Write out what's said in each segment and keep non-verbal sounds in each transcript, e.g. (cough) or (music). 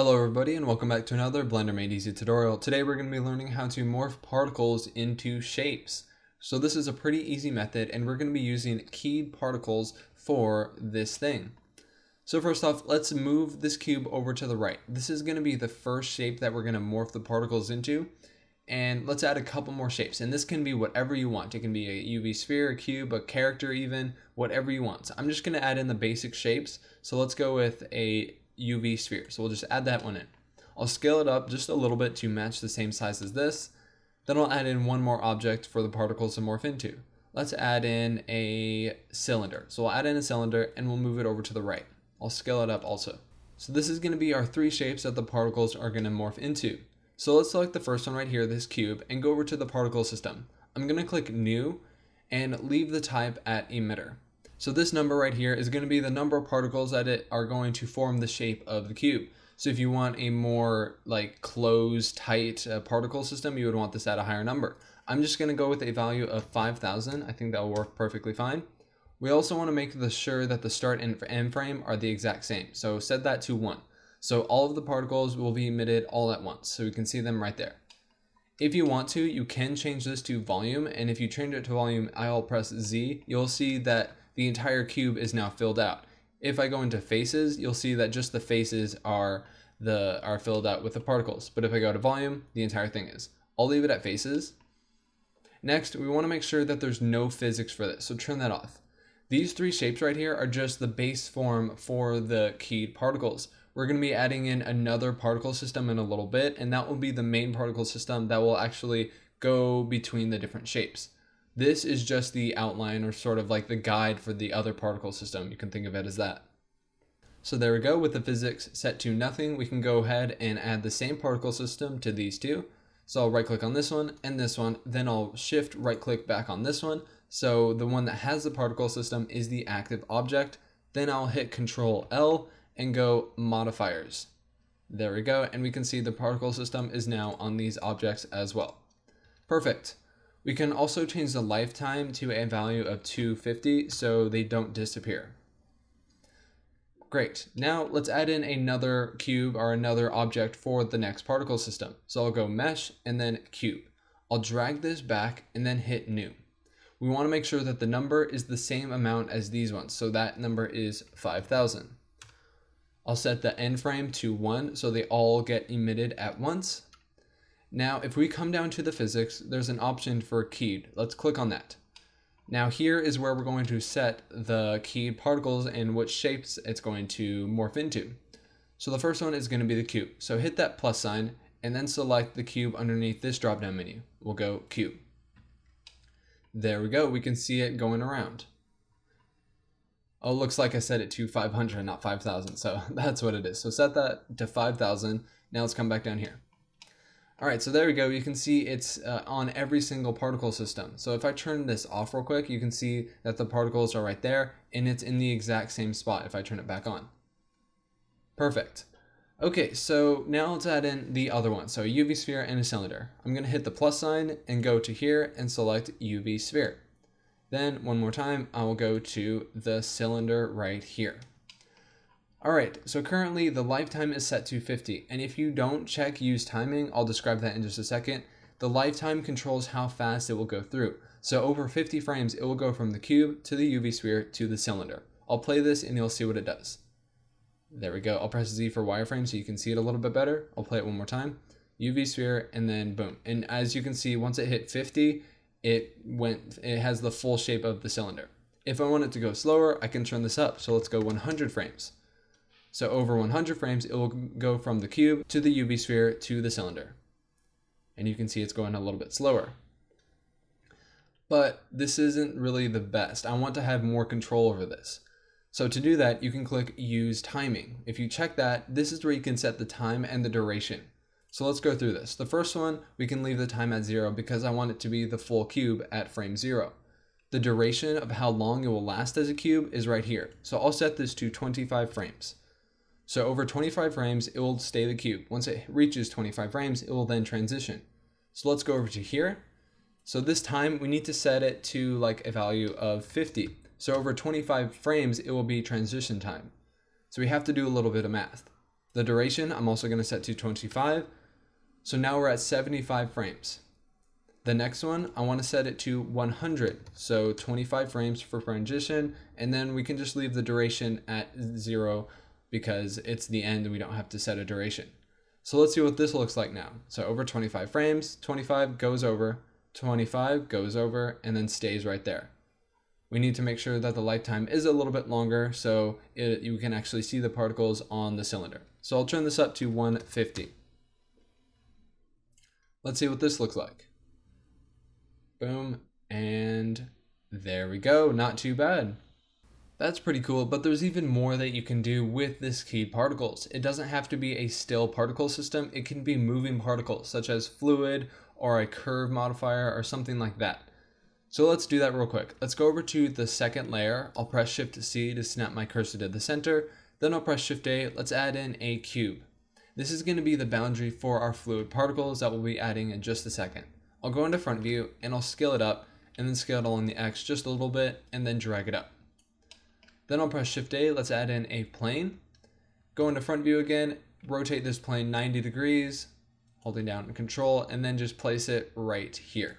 Hello everybody and welcome back to another Blender Made Easy tutorial. Today we're going to be learning how to morph particles into shapes. So this is a pretty easy method and we're going to be using keyed particles for this thing. So first off, let's move this cube over to the right. This is going to be the first shape that we're going to morph the particles into. And let's add a couple more shapes. And this can be whatever you want. It can be a UV sphere, a cube, a character even, whatever you want. So I'm just going to add in the basic shapes. So let's go with a UV sphere. So we'll just add that one in. I'll scale it up just a little bit to match the same size as this. Then I'll add in one more object for the particles to morph into. Let's add in a cylinder. So we'll add in a cylinder and we'll move it over to the right. I'll scale it up also. So this is going to be our three shapes that the particles are going to morph into. So let's select the first one right here, this cube, and go over to the particle system. I'm going to click new and leave the type at emitter. So this number right here is going to be the number of particles that it are going to form the shape of the cube. So if you want a more like closed, tight uh, particle system, you would want this at a higher number. I'm just going to go with a value of 5,000. I think that will work perfectly fine. We also want to make sure that the start and end frame are the exact same. So set that to 1. So all of the particles will be emitted all at once. So we can see them right there. If you want to, you can change this to volume. And if you change it to volume, I'll press Z, you'll see that the entire cube is now filled out. If I go into faces, you'll see that just the faces are the are filled out with the particles. But if I go to volume, the entire thing is. I'll leave it at faces. Next, we want to make sure that there's no physics for this, so turn that off. These three shapes right here are just the base form for the keyed particles. We're going to be adding in another particle system in a little bit, and that will be the main particle system that will actually go between the different shapes. This is just the outline or sort of like the guide for the other particle system. You can think of it as that. So there we go, with the physics set to nothing, we can go ahead and add the same particle system to these two. So I'll right click on this one and this one, then I'll shift right click back on this one. So the one that has the particle system is the active object. Then I'll hit control L and go modifiers. There we go, and we can see the particle system is now on these objects as well. Perfect. We can also change the lifetime to a value of 250 so they don't disappear. Great. Now let's add in another cube or another object for the next particle system. So I'll go mesh and then cube. I'll drag this back and then hit new. We want to make sure that the number is the same amount as these ones. So that number is 5,000. I'll set the end frame to 1 so they all get emitted at once. Now, if we come down to the physics, there's an option for keyed. Let's click on that. Now here is where we're going to set the keyed particles and what shapes it's going to morph into. So the first one is going to be the cube. So hit that plus sign and then select the cube underneath this drop down menu. We'll go cube. There we go. We can see it going around. Oh, looks like I set it to 500, not 5,000. So (laughs) that's what it is. So set that to 5,000. Now let's come back down here. All right, so there we go. You can see it's uh, on every single particle system. So if I turn this off real quick, you can see that the particles are right there and it's in the exact same spot if I turn it back on. Perfect. Okay, so now let's add in the other one. So a UV sphere and a cylinder. I'm gonna hit the plus sign and go to here and select UV sphere. Then one more time, I will go to the cylinder right here. All right, so currently the lifetime is set to 50, and if you don't check use timing, I'll describe that in just a second, the lifetime controls how fast it will go through. So over 50 frames, it will go from the cube to the UV sphere to the cylinder. I'll play this and you'll see what it does. There we go. I'll press Z for wireframe so you can see it a little bit better. I'll play it one more time. UV sphere and then boom. And as you can see, once it hit 50, it went, it has the full shape of the cylinder. If I want it to go slower, I can turn this up. So let's go 100 frames. So over 100 frames, it will go from the cube to the UV sphere to the cylinder. And you can see it's going a little bit slower. But this isn't really the best. I want to have more control over this. So to do that, you can click use timing. If you check that, this is where you can set the time and the duration. So let's go through this. The first one, we can leave the time at zero because I want it to be the full cube at frame zero. The duration of how long it will last as a cube is right here. So I'll set this to 25 frames. So over 25 frames, it will stay the cube. Once it reaches 25 frames, it will then transition. So let's go over to here. So this time we need to set it to like a value of 50. So over 25 frames, it will be transition time. So we have to do a little bit of math. The duration, I'm also going to set to 25. So now we're at 75 frames. The next one, I want to set it to 100. So 25 frames for transition, and then we can just leave the duration at zero because it's the end and we don't have to set a duration. So let's see what this looks like now. So over 25 frames, 25 goes over, 25 goes over, and then stays right there. We need to make sure that the lifetime is a little bit longer so it, you can actually see the particles on the cylinder. So I'll turn this up to 150. Let's see what this looks like. Boom, and there we go, not too bad. That's pretty cool, but there's even more that you can do with this keyed particles. It doesn't have to be a still particle system, it can be moving particles, such as fluid or a curve modifier or something like that. So let's do that real quick. Let's go over to the second layer. I'll press Shift C to snap my cursor to the center. Then I'll press Shift A. Let's add in a cube. This is going to be the boundary for our fluid particles that we'll be adding in just a second. I'll go into front view and I'll scale it up and then scale it along the X just a little bit and then drag it up. Then I'll press Shift A, let's add in a plane. Go into front view again, rotate this plane 90 degrees, holding down control, and then just place it right here.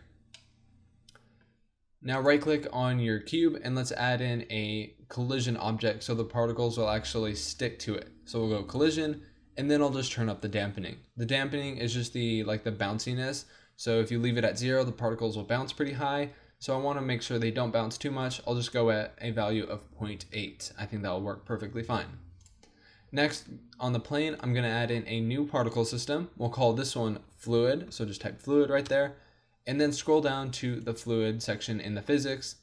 Now right click on your cube and let's add in a collision object so the particles will actually stick to it. So we'll go collision and then I'll just turn up the dampening. The dampening is just the like the bounciness. So if you leave it at zero, the particles will bounce pretty high. So I want to make sure they don't bounce too much. I'll just go at a value of 0.8. I think that'll work perfectly fine. Next, on the plane, I'm going to add in a new particle system. We'll call this one fluid. So just type fluid right there. And then scroll down to the fluid section in the physics.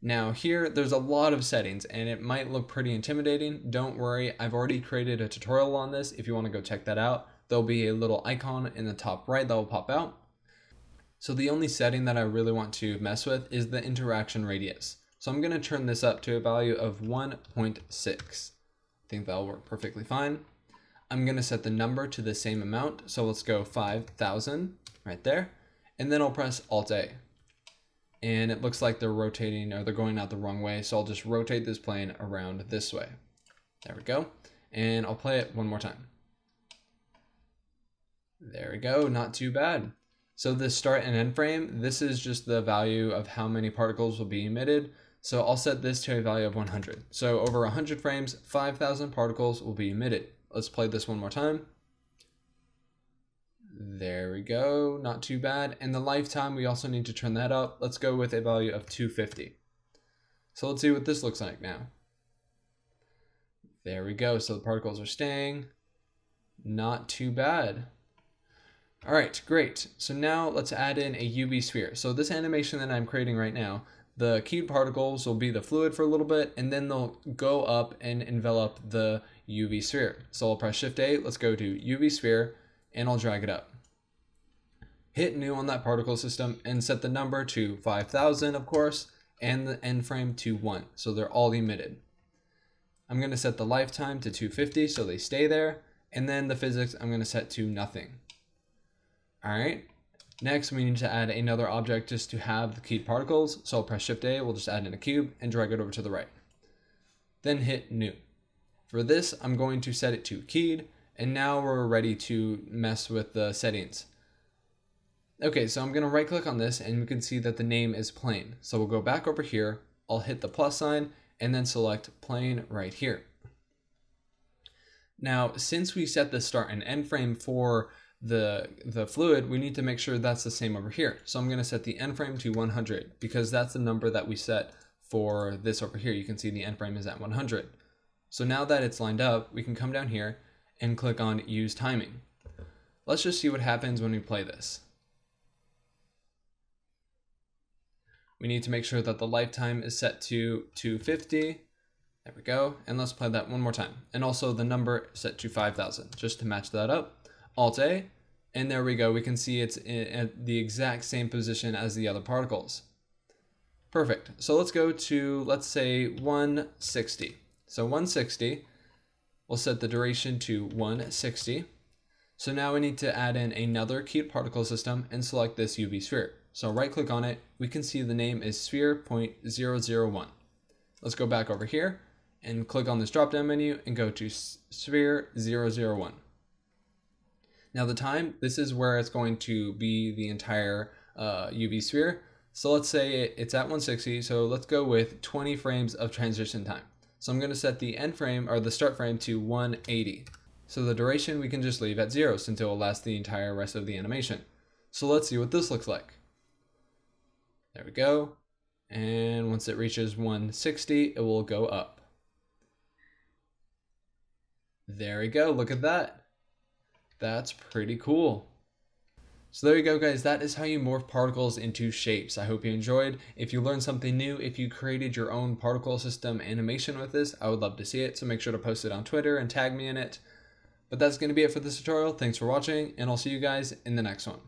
Now here, there's a lot of settings and it might look pretty intimidating. Don't worry, I've already created a tutorial on this if you want to go check that out. There'll be a little icon in the top right that will pop out. So the only setting that I really want to mess with is the interaction radius. So I'm going to turn this up to a value of 1.6. I think that'll work perfectly fine. I'm going to set the number to the same amount. So let's go 5,000 right there. And then I'll press Alt A. And it looks like they're rotating or they're going out the wrong way. So I'll just rotate this plane around this way. There we go. And I'll play it one more time. There we go. Not too bad. So the start and end frame, this is just the value of how many particles will be emitted. So I'll set this to a value of 100. So over 100 frames, 5,000 particles will be emitted. Let's play this one more time. There we go, not too bad. And the lifetime, we also need to turn that up. Let's go with a value of 250. So let's see what this looks like now. There we go, so the particles are staying. Not too bad. All right, great. So now let's add in a UV sphere. So this animation that I'm creating right now, the keyed particles will be the fluid for a little bit, and then they'll go up and envelop the UV sphere. So I'll press Shift A, let's go to UV sphere, and I'll drag it up. Hit new on that particle system and set the number to 5000, of course, and the end frame to 1. So they're all emitted. I'm going to set the lifetime to 250 so they stay there, and then the physics I'm going to set to nothing. All right. Next, we need to add another object just to have the keyed particles. So I'll press Shift A, we'll just add in a cube and drag it over to the right. Then hit New. For this, I'm going to set it to keyed, and now we're ready to mess with the settings. Okay, so I'm going to right click on this and we can see that the name is plane. So we'll go back over here, I'll hit the plus sign and then select plane right here. Now, since we set the start and end frame for the, the fluid, we need to make sure that's the same over here. So I'm going to set the end frame to 100 because that's the number that we set for this over here. You can see the end frame is at 100. So now that it's lined up, we can come down here and click on use timing. Let's just see what happens when we play this. We need to make sure that the lifetime is set to 250. There we go. And let's play that one more time. And also the number set to 5,000 just to match that up. Alt A, and there we go. We can see it's at the exact same position as the other particles. Perfect. So let's go to, let's say 160. So 160, we'll set the duration to 160. So now we need to add in another keyed particle system and select this UV sphere. So right click on it, we can see the name is sphere.001. Let's go back over here and click on this drop down menu and go to sphere 001. Now the time, this is where it's going to be the entire uh, UV sphere. So let's say it's at 160, so let's go with 20 frames of transition time. So I'm gonna set the end frame or the start frame to 180. So the duration we can just leave at zero since it will last the entire rest of the animation. So let's see what this looks like. There we go. And once it reaches 160, it will go up. There we go, look at that. That's pretty cool. So there you go guys, that is how you morph particles into shapes. I hope you enjoyed. If you learned something new, if you created your own particle system animation with this, I would love to see it. So make sure to post it on Twitter and tag me in it. But that's going to be it for this tutorial. Thanks for watching, and I'll see you guys in the next one.